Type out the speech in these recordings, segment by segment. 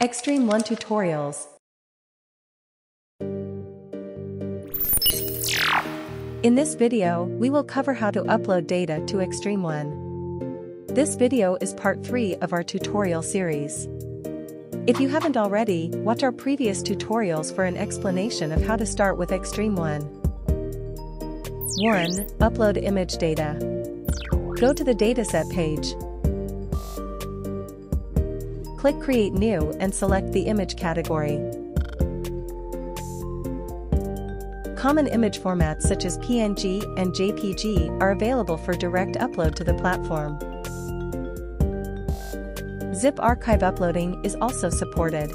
Xtreme1 Tutorials In this video, we will cover how to upload data to Xtreme1. This video is part 3 of our tutorial series. If you haven't already, watch our previous tutorials for an explanation of how to start with Xtreme1. 1. Upload image data. Go to the dataset page. Click Create New and select the image category. Common image formats such as PNG and JPG are available for direct upload to the platform. Zip archive uploading is also supported.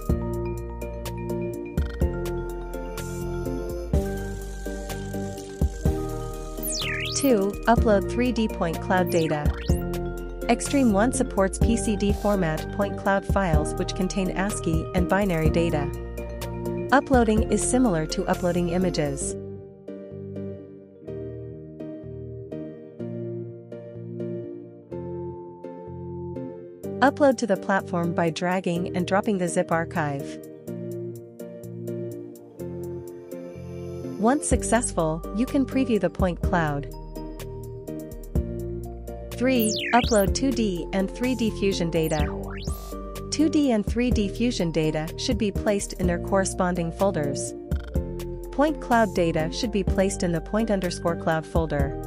Two, upload 3D point cloud data. Xtreme1 supports PCD format point cloud files which contain ASCII and binary data. Uploading is similar to uploading images. Upload to the platform by dragging and dropping the zip archive. Once successful, you can preview the point cloud. 3. Upload 2D and 3D Fusion data. 2D and 3D Fusion data should be placed in their corresponding folders. Point cloud data should be placed in the point underscore cloud folder.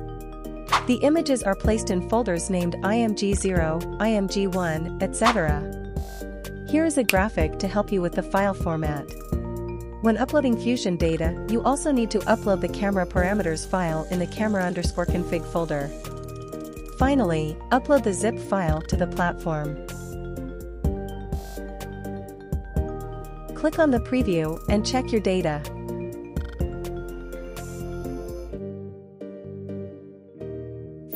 The images are placed in folders named IMG0, IMG1, etc. Here is a graphic to help you with the file format. When uploading Fusion data, you also need to upload the camera parameters file in the camera underscore config folder. Finally, upload the zip file to the platform. Click on the preview and check your data.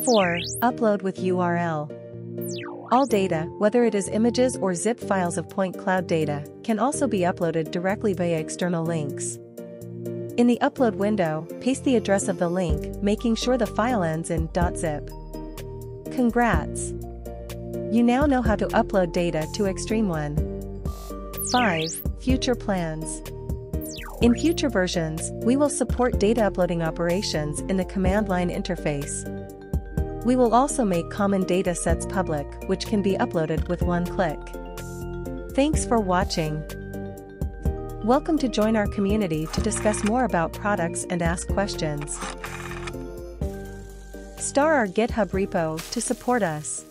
Four, upload with URL. All data, whether it is images or zip files of point cloud data, can also be uploaded directly via external links. In the upload window, paste the address of the link, making sure the file ends in .zip. Congrats! You now know how to upload data to Xtreme1. 5. Future plans. In future versions, we will support data uploading operations in the command line interface. We will also make common data sets public, which can be uploaded with one click. Thanks for watching. Welcome to join our community to discuss more about products and ask questions. Star our GitHub repo to support us.